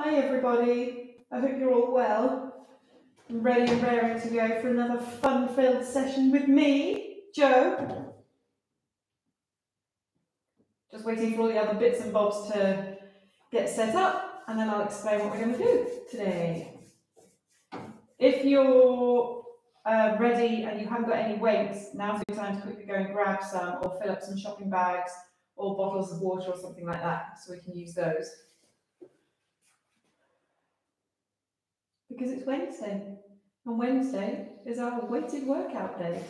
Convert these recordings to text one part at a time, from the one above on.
Hi everybody, I hope you're all well and ready and raring to go for another fun-filled session with me, Jo. Just waiting for all the other bits and bobs to get set up and then I'll explain what we're going to do today. If you're uh, ready and you haven't got any weights, now's the time to quickly go and grab some or fill up some shopping bags or bottles of water or something like that so we can use those. Because it's Wednesday. And Wednesday is our weighted workout day.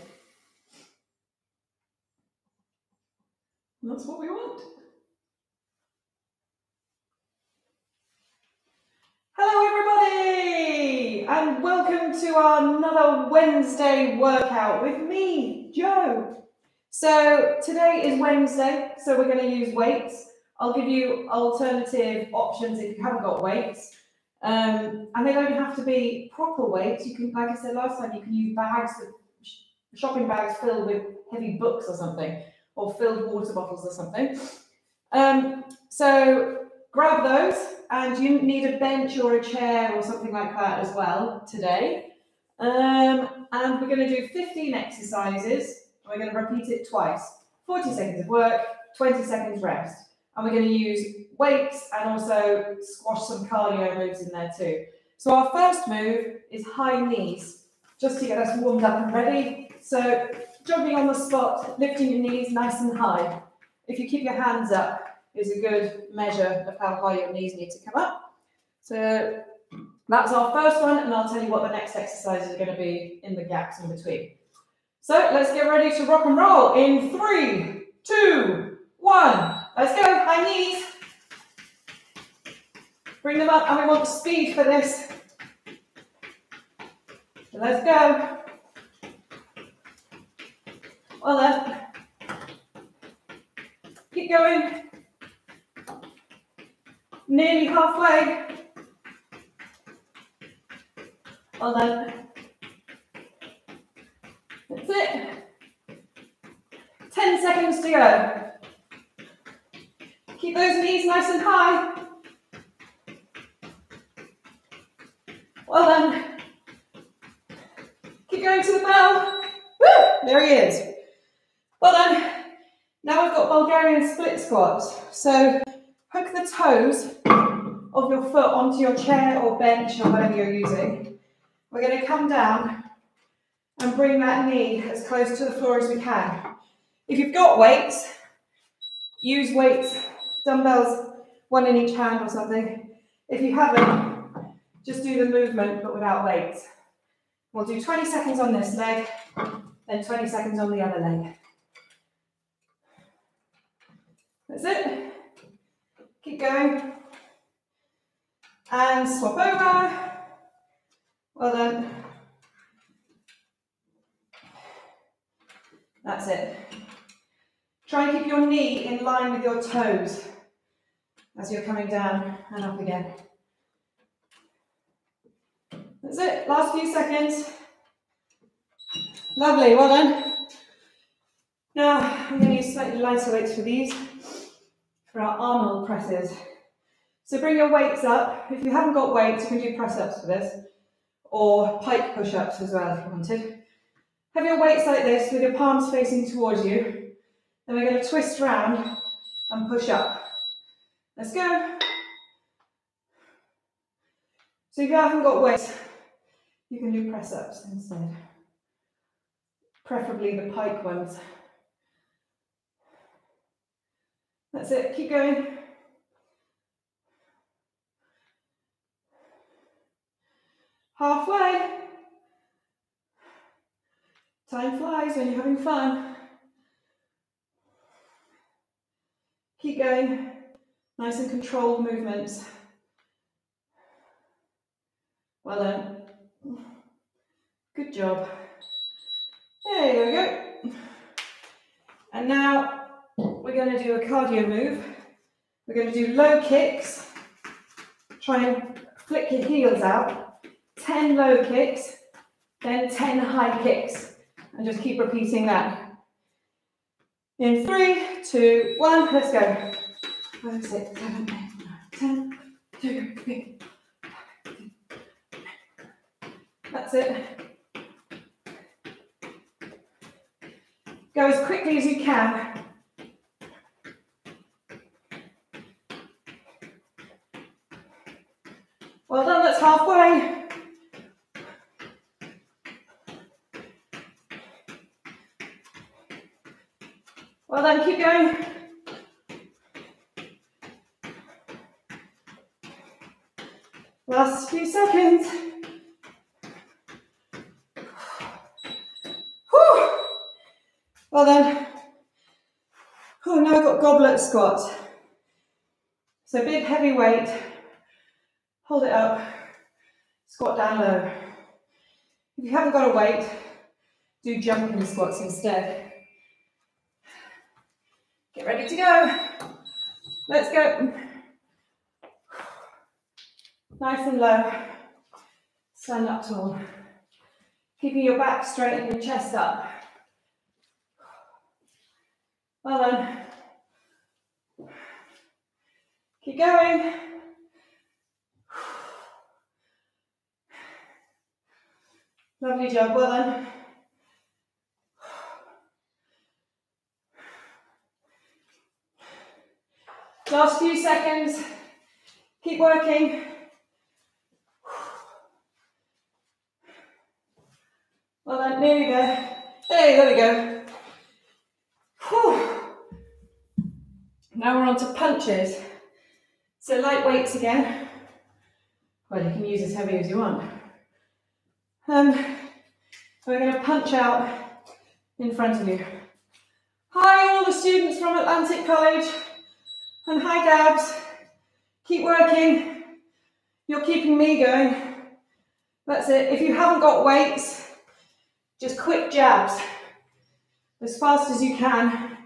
And that's what we want. Hello, everybody, and welcome to another Wednesday workout with me, Jo. So, today is Wednesday, so we're going to use weights. I'll give you alternative options if you haven't got weights. Um, and they don't have to be proper weights. You can, like I said last time, you can use bags, shopping bags filled with heavy books or something, or filled water bottles or something. Um, so grab those, and you need a bench or a chair or something like that as well today. Um, and we're going to do 15 exercises, and we're going to repeat it twice. 40 seconds of work, 20 seconds rest. And we're going to use weights and also squash some cardio moves in there too. So our first move is high knees, just to get us warmed up and ready. So jogging on the spot, lifting your knees nice and high. If you keep your hands up, is a good measure of how high your knees need to come up. So that's our first one, and I'll tell you what the next exercises are going to be in the gaps in between. So let's get ready to rock and roll in three, two, one. Let's go, high knees. Bring them up, and we want speed for this. Let's go. Well then. Keep going. Nearly halfway. Well then. That's it. 10 seconds to go. Keep those knees nice and high. Well done. Keep going to the bell. Woo! There he is. Well done. Now we've got Bulgarian split squats. So hook the toes of your foot onto your chair or bench or whatever you're using. We're going to come down and bring that knee as close to the floor as we can. If you've got weights, use weights, dumbbells, one in each hand or something. If you haven't, just do the movement, but without weights. We'll do 20 seconds on this leg, then 20 seconds on the other leg. That's it. Keep going. And swap over. Well done. That's it. Try and keep your knee in line with your toes as you're coming down and up again. That's it, last few seconds. Lovely, well done. Now, I'm going to use slightly lighter weights for these, for our Arnold presses. So bring your weights up. If you haven't got weights, you can do press-ups for this, or pike push-ups as well if you wanted. Have your weights like this with your palms facing towards you. Then we're going to twist round and push up. Let's go. So if you haven't got weights, you can do press ups instead, preferably the pike ones. That's it, keep going. Halfway. Time flies when you're having fun. Keep going. Nice and controlled movements. Well done. Good job. There we go. And now we're going to do a cardio move. We're going to do low kicks. Try and flick your heels out. 10 low kicks, then 10 high kicks. And just keep repeating that. In three, two, one, let's go. Five, six, seven, eight, nine, ten, two, three. That's it. Go as quickly as you can. Well done, that's halfway. Keep going. Last few seconds. Whew. Well then, oh, now I've got goblet squat. So big heavy weight, hold it up, squat down low. If you haven't got a weight, do jumping squats instead. Get ready to go. Let's go. Nice and low. Stand up tall. Keeping your back straight and your chest up. Well done. Keep going. Lovely job, well done. Last few seconds. Keep working. Well then, there we go. Hey, there we go. Whew. Now we're on to punches. So light weights again. Well, you can use as heavy as you want. Um, we're going to punch out in front of you. Hi, all the students from Atlantic College. And hi, Gabs. Keep working. You're keeping me going. That's it. If you haven't got weights, just quick jabs, as fast as you can,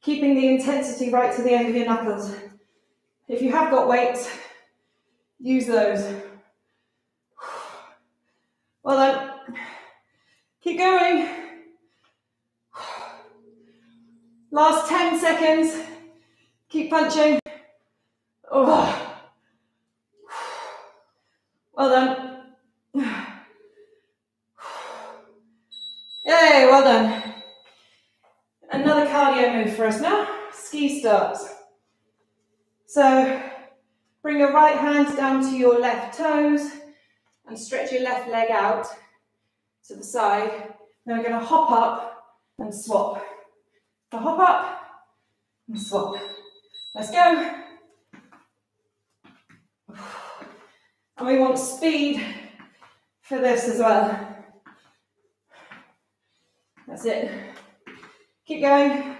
keeping the intensity right to the end of your knuckles. If you have got weights, use those. Well then, keep going. Last 10 seconds. Keep punching. Oh. Well done. Yay, well done. Another cardio move for us now, ski starts. So bring your right hand down to your left toes and stretch your left leg out to the side. Then we're going to hop up and swap. So hop up and swap. Let's go. And we want speed for this as well. That's it. Keep going.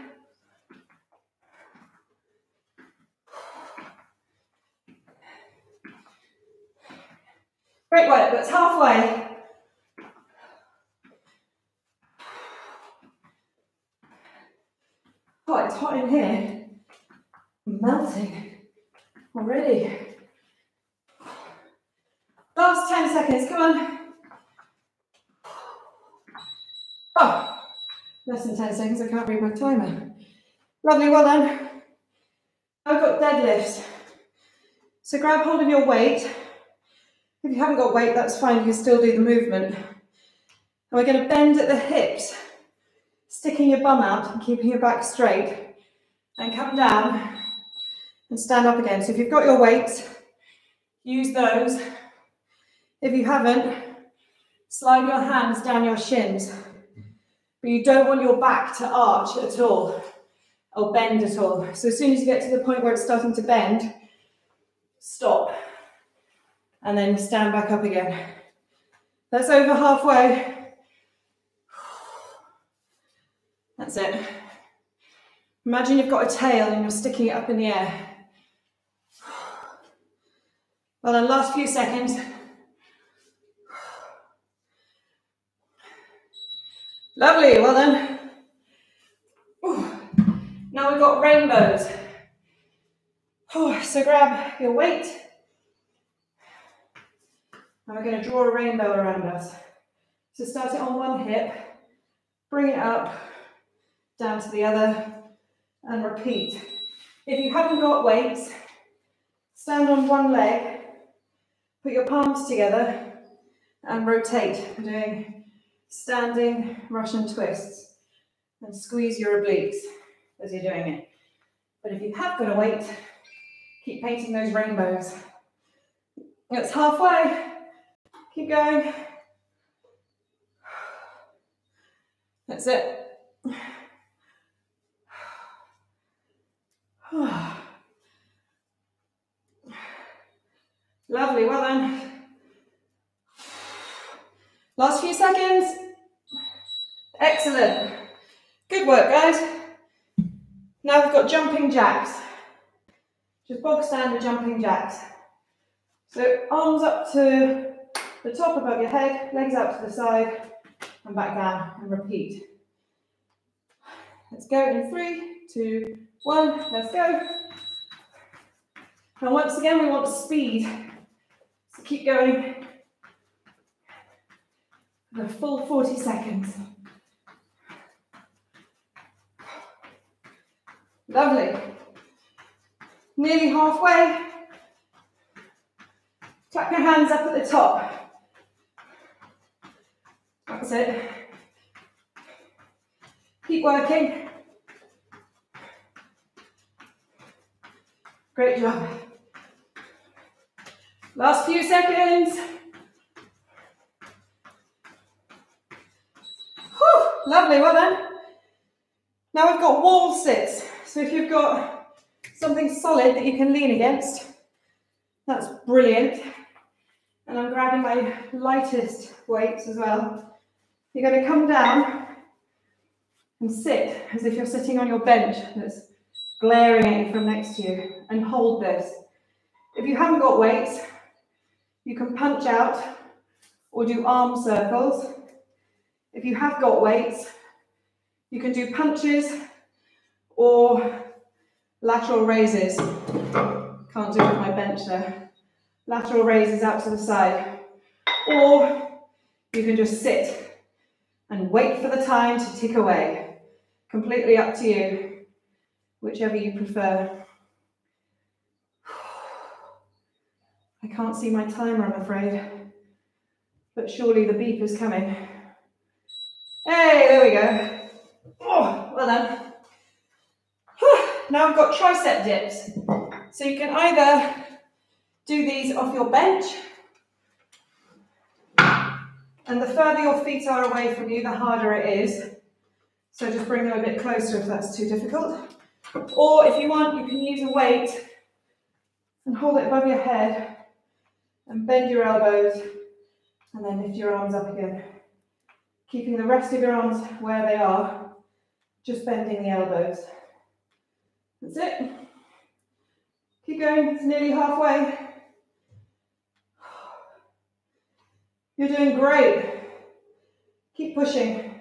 Great work, that's halfway. Oh, it's hot in here. Melting already. Last 10 seconds, come on. Oh, Less than 10 seconds, I can't read my timer. Lovely, well done. I've got deadlifts. So grab hold of your weight. If you haven't got weight, that's fine, you can still do the movement. And we're going to bend at the hips, sticking your bum out and keeping your back straight. And come down and stand up again. So if you've got your weights, use those. If you haven't, slide your hands down your shins. But you don't want your back to arch at all or bend at all. So as soon as you get to the point where it's starting to bend, stop and then stand back up again. That's over halfway. That's it. Imagine you've got a tail and you're sticking it up in the air. Well then, last few seconds. Lovely, well done. Now we've got rainbows. Oh, so grab your weight. And we're going to draw a rainbow around us. So start it on one hip, bring it up, down to the other, and repeat. If you haven't got weights, stand on one leg, put your palms together, and rotate. We're doing standing Russian twists and squeeze your obliques as you're doing it. But if you have got a weight, keep painting those rainbows. It's halfway. Keep going. That's it. Lovely, well done. Last few seconds. Excellent. Good work, guys. Now we've got jumping jacks. Just bog standard jumping jacks. So arms up to the top above your head, legs out to the side, and back down, and repeat. Let's go in three, two, one, let's go. And once again, we want speed. Keep going. The full 40 seconds. Lovely. Nearly halfway. Clap your hands up at the top. That's it. Keep working. Great job. Last few seconds. Whew, lovely, well done. Now we've got wall sits. So if you've got something solid that you can lean against, that's brilliant. And I'm grabbing my lightest weights as well. You're going to come down and sit as if you're sitting on your bench that's glaring at you from next to you and hold this. If you haven't got weights, you can punch out or do arm circles. If you have got weights, you can do punches or lateral raises. Can't do it with my bench there. Lateral raises out to the side. Or you can just sit and wait for the time to tick away. Completely up to you, whichever you prefer. I can't see my timer, I'm afraid. But surely the beep is coming. Hey, there we go. Oh, well done. Now I've got tricep dips. So you can either do these off your bench, and the further your feet are away from you, the harder it is. So just bring them a bit closer if that's too difficult. Or if you want, you can use a weight and hold it above your head and bend your elbows and then lift your arms up again. Keeping the rest of your arms where they are, just bending the elbows. That's it. Keep going, it's nearly halfway. You're doing great. Keep pushing.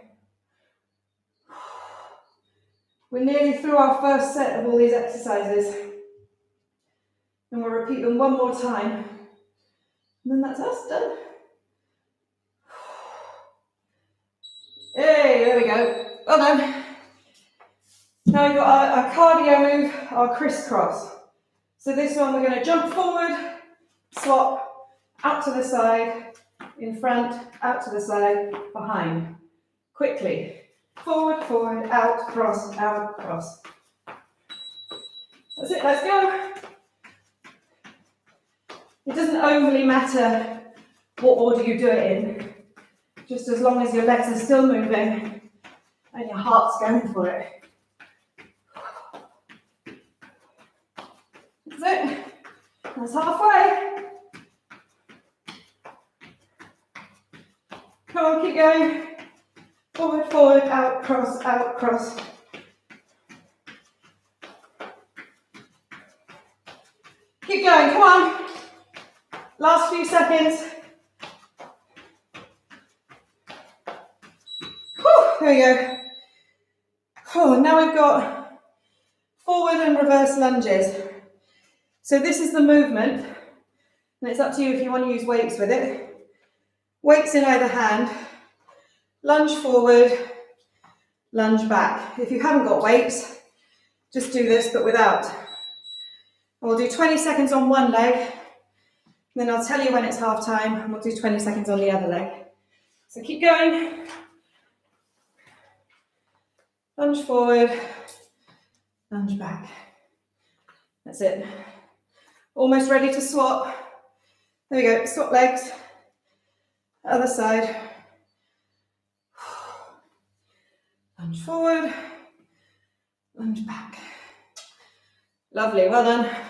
We're nearly through our first set of all these exercises. And we'll repeat them one more time. And then that's us done. Hey, there we go. Well done. Now we've got our, our cardio move, our crisscross. So this one we're going to jump forward, swap, out to the side, in front, out to the side, behind. Quickly. Forward, forward, out, cross, out, cross. That's it, let's go. It doesn't overly matter what order you do it in, just as long as your legs are still moving and your heart's going for it. That's it. That's halfway. Come on, keep going. Forward, forward, out, cross, out, cross. Keep going, come on. Last few seconds. Whew, there we go. Oh, now we've got forward and reverse lunges. So this is the movement, and it's up to you if you want to use weights with it. Weights in either hand, lunge forward, lunge back. If you haven't got weights, just do this, but without. And we'll do 20 seconds on one leg, then I'll tell you when it's half time and we'll do 20 seconds on the other leg. So keep going. Lunge forward, lunge back. That's it. Almost ready to swap. There we go, swap legs. Other side. Lunge forward, lunge back. Lovely, well done.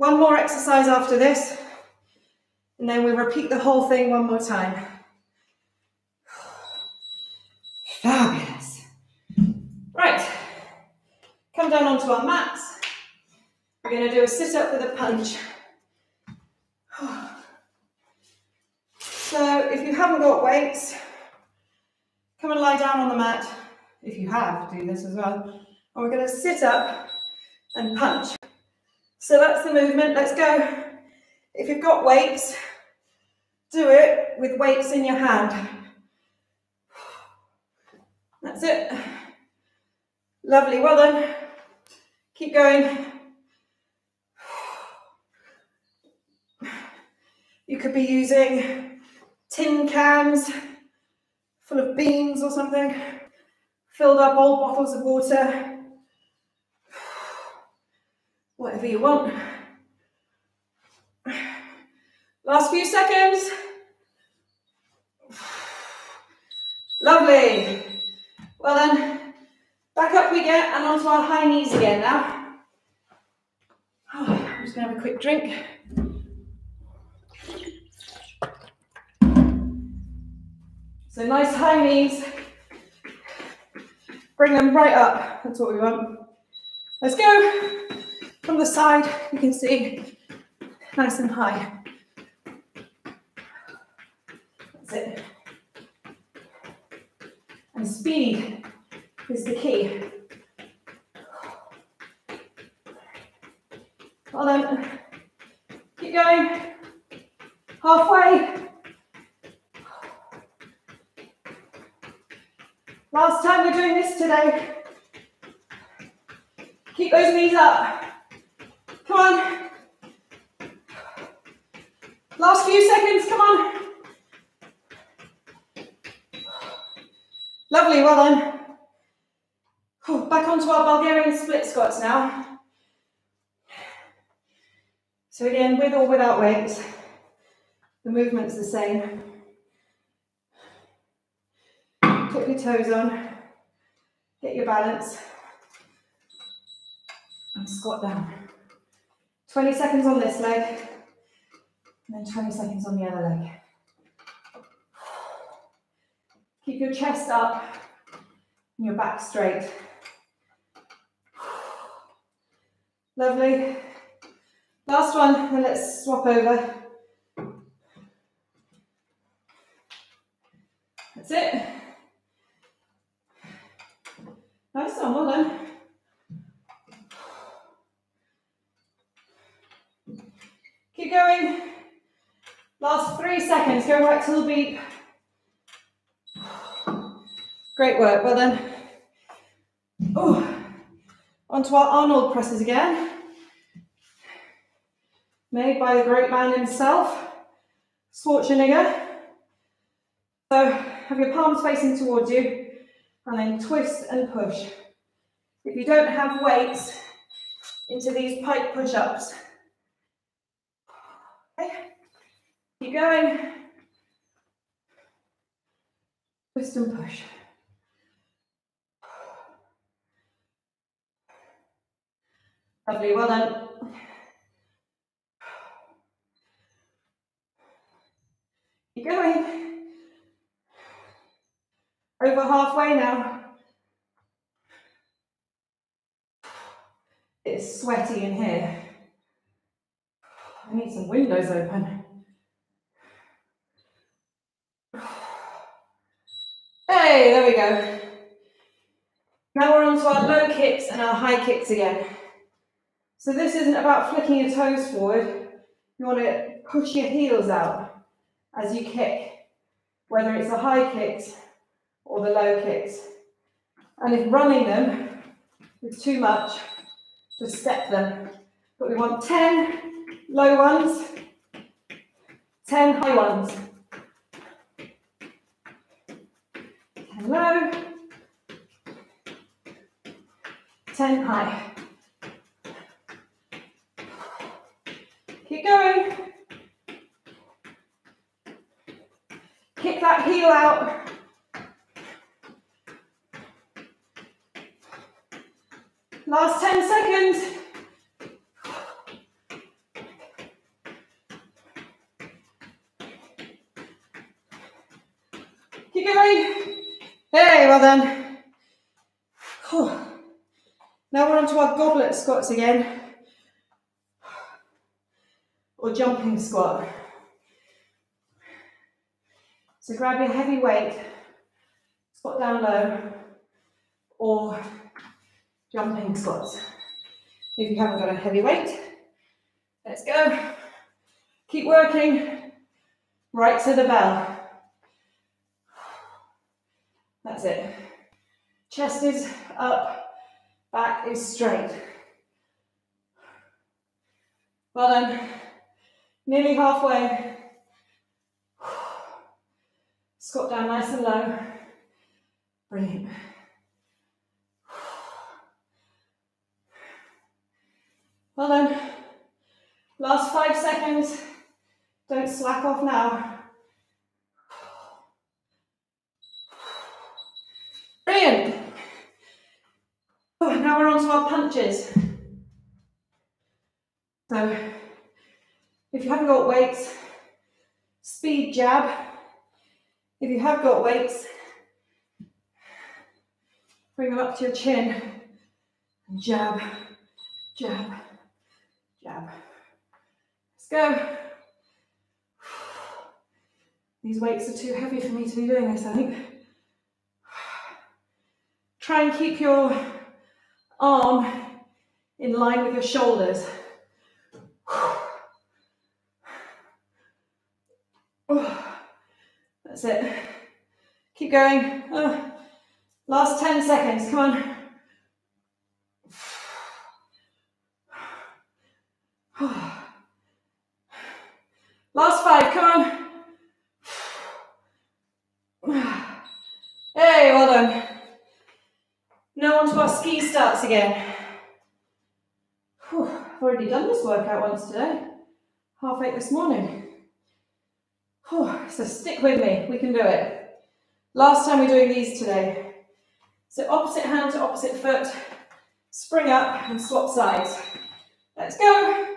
One more exercise after this, and then we repeat the whole thing one more time. Fabulous. Right, come down onto our mats. We're going to do a sit up with a punch. So if you haven't got weights, come and lie down on the mat. If you have, do this as well. And we're going to sit up and punch. So that's the movement. Let's go. If you've got weights, do it with weights in your hand. That's it. Lovely, well done. Keep going. You could be using tin cans full of beans or something, filled up old bottles of water, whatever you want. Last few seconds. Lovely. Well then, back up we get and onto our high knees again now. Oh, I'm just to have a quick drink. So nice high knees. Bring them right up. That's what we want. Let's go. From the side, you can see nice and high. That's it. And speed is the key. Well then, keep going. Halfway. Last time we're doing this today. Keep those knees up. Come on. Last few seconds, come on. Lovely, well done. Back onto our Bulgarian split squats now. So again, with or without weights, the movement's the same. Put your toes on, get your balance, and squat down. 20 seconds on this leg, and then 20 seconds on the other leg. Keep your chest up and your back straight. Lovely. Last one, and let's swap over. That's it. Nice one, well done. Keep going. Last three seconds, go right to the beat. Great work, well done. Oh, onto our Arnold presses again. Made by the great man himself, Schwarzenegger. So have your palms facing towards you and then twist and push. If you don't have weights into these pike push-ups, okay, keep going. Twist and push. Lovely, well done. Keep going. Over halfway now. It's sweaty in here. I need some windows open. Hey, there we go. Now we're on to our low kicks and our high kicks again. So this isn't about flicking your toes forward. You want to push your heels out as you kick, whether it's the high kicks or the low kicks. And if running them is too much, just step them. But we want 10 low ones 10 high ones. Low. 10 high. Keep going. Kick that heel out. Last 10 seconds. Keep going. Hey, well. Now we're onto our goblet squats again, or jumping squat. So grab your heavy weight, squat down low, or jumping squats. If you haven't got a heavy weight, let's go. Keep working, right to the bell. That's it. Chest is up, back is straight. Well done. Nearly halfway. Squat down nice and low. Brilliant. Well done. Last five seconds. Don't slack off now. Brilliant. Oh, now we're on to our punches. So, if you haven't got weights, speed jab. If you have got weights, bring them up to your chin. And jab, jab, jab. Let's go. These weights are too heavy for me to be doing this, I think. Try and keep your arm in line with your shoulders. That's it. Keep going. Last 10 seconds, come on. Last five, come on. Hey, well done. Now onto our ski starts again. Whew, I've already done this workout once today. Half eight this morning. Whew, so stick with me, we can do it. Last time we're doing these today. So opposite hand to opposite foot, spring up and swap sides. Let's go.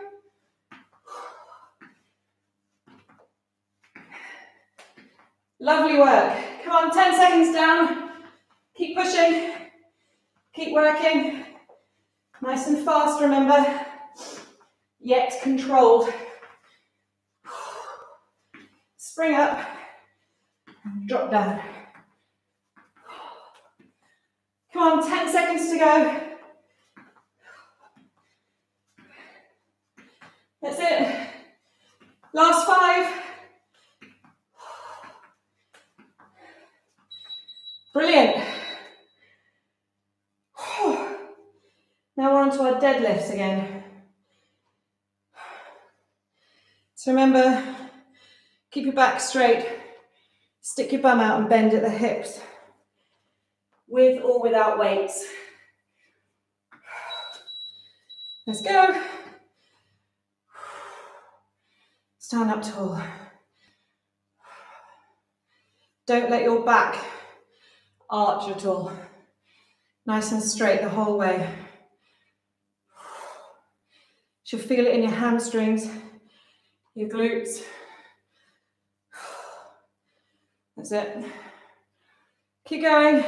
Lovely work. Come on, 10 seconds down. Keep pushing. Keep working. Nice and fast, remember. Yet controlled. Spring up. Drop down. Come on, 10 seconds to go. That's it. Last five. Brilliant. Now we're on to our deadlifts again. So remember, keep your back straight, stick your bum out and bend at the hips, with or without weights. Let's go. Stand up tall. Don't let your back arch at all. Nice and straight the whole way. You feel it in your hamstrings, your glutes. That's it. Keep going.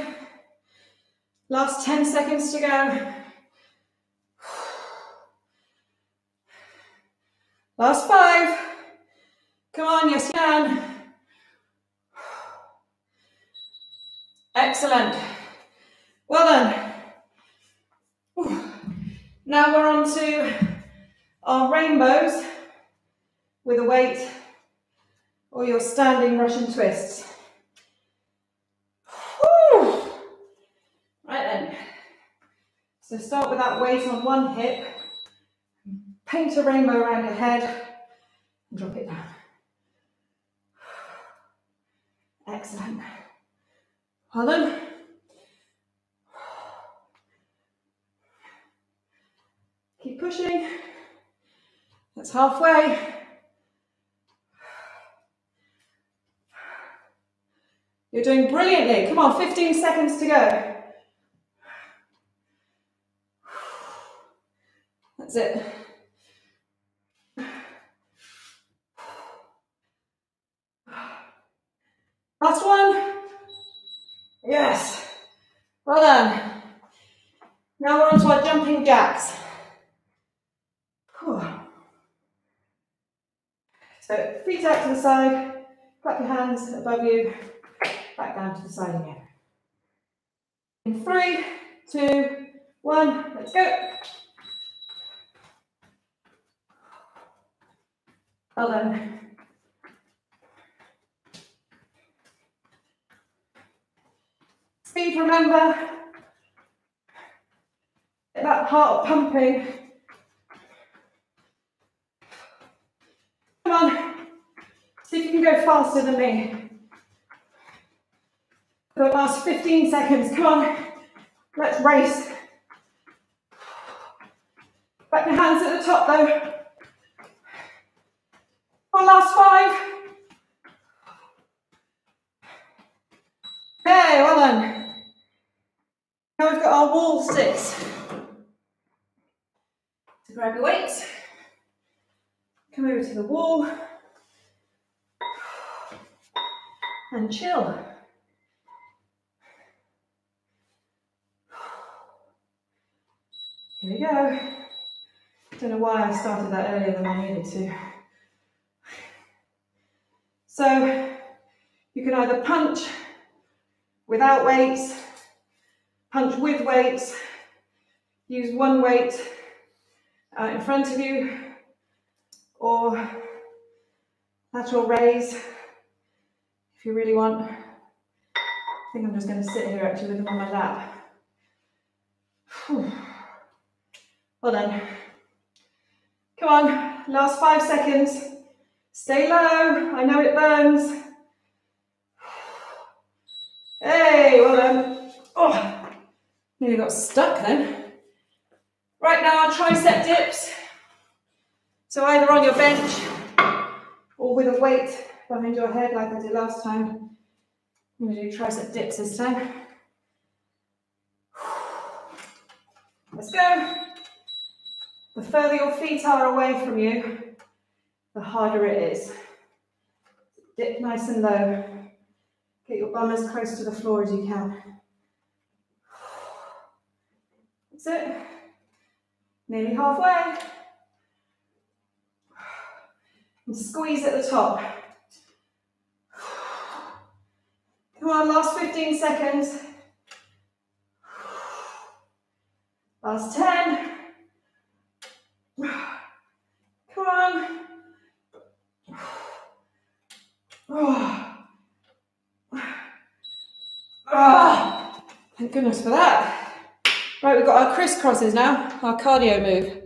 Last 10 seconds to go. Last five. Come on, yes you can. Excellent. Well done. Now we're on to our rainbows with a weight or your standing Russian twists. Whew. Right then. So start with that weight on one hip, paint a rainbow around your head, and drop it down. Excellent. Hold on. Keep pushing. That's halfway. You're doing brilliantly. Come on, 15 seconds to go. That's it. Last one. Yes. Well done. Now we're on to our jumping jacks. So feet out to the side, clap your hands above you, back down to the side again. In three, two, one, let's go. Well done. Speed, remember. Get that heart pumping. Come on. See if you can go faster than me. For the last 15 seconds. Come on. Let's race. Back your hands at the top though. One last five. Okay, well done. Now we've got our wall sits. So grab your weights, come over to the wall, and chill. Here we go. Don't know why I started that earlier than I needed to. So you can either punch without weights, punch with weights, use one weight uh, in front of you, or lateral raise if you really want. I think I'm just going to sit here actually with them on my lap. Whew. Well done. Come on, last five seconds. Stay low, I know it burns. Hey, well done. Oh, nearly got stuck then. Right now, tricep dips. So either on your bench or with a weight behind your head like I did last time. I'm going to do tricep dips this time. Let's go. The further your feet are away from you, the harder it is. Dip nice and low. Get your bum as close to the floor as you can. That's it. Nearly halfway. And squeeze at the top. Come on, last 15 seconds. Last 10. Come on. Thank goodness for that. Right, we've got our crisscrosses now, our cardio move.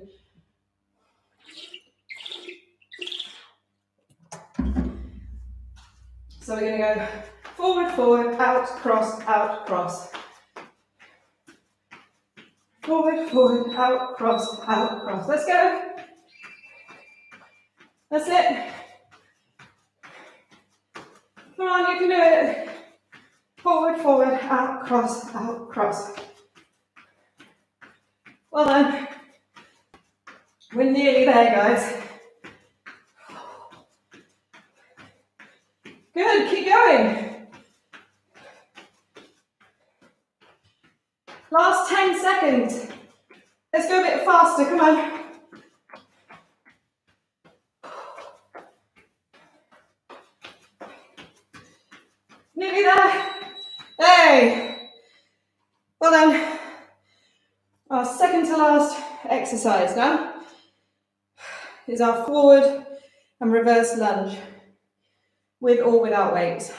So we're going to go forward, forward, out, cross, out, cross. Forward, forward, out, cross, out, cross. Let's go. That's it. Come on, you can do it. Forward, forward, out, cross, out, cross. Well done. We're nearly there, guys. Good, keep going. Last 10 seconds. Let's go a bit faster, come on. Nearly there. Hey. Well done. Our second to last exercise now is our forward and reverse lunge with or without weights.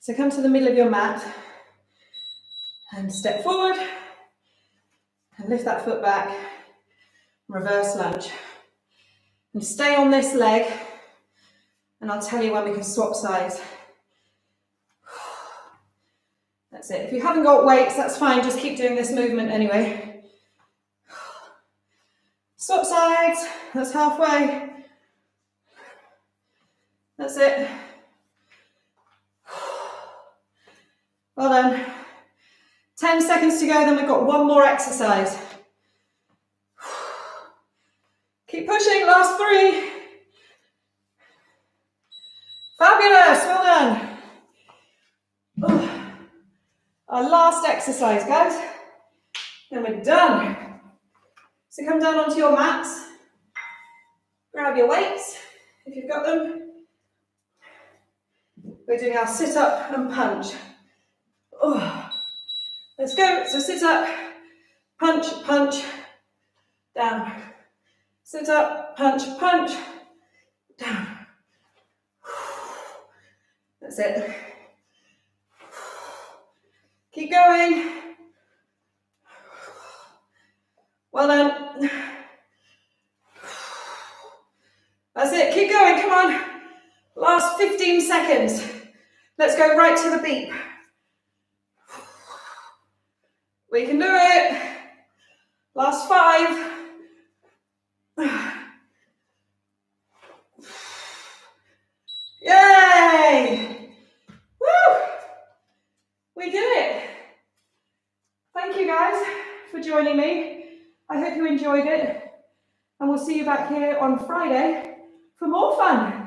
So come to the middle of your mat and step forward and lift that foot back, reverse lunge. And stay on this leg and I'll tell you when we can swap sides. That's it. If you haven't got weights, that's fine. Just keep doing this movement anyway. Swap sides. That's halfway. That's it. Well done. 10 seconds to go, then we've got one more exercise. Keep pushing, last three. Fabulous, well done. Our last exercise, guys. Then we're done. So come down onto your mats. Grab your weights, if you've got them. We're doing our sit up and punch. Oh. Let's go. So sit up, punch, punch, down. Sit up, punch, punch, down. That's it. Keep going. Well done. That's it. Keep going. Come on. Last 15 seconds. Let's go right to the beep. We can do it. Last five. Yay! Woo! We did it. Thank you guys for joining me. I hope you enjoyed it. And we'll see you back here on Friday for more fun.